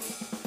you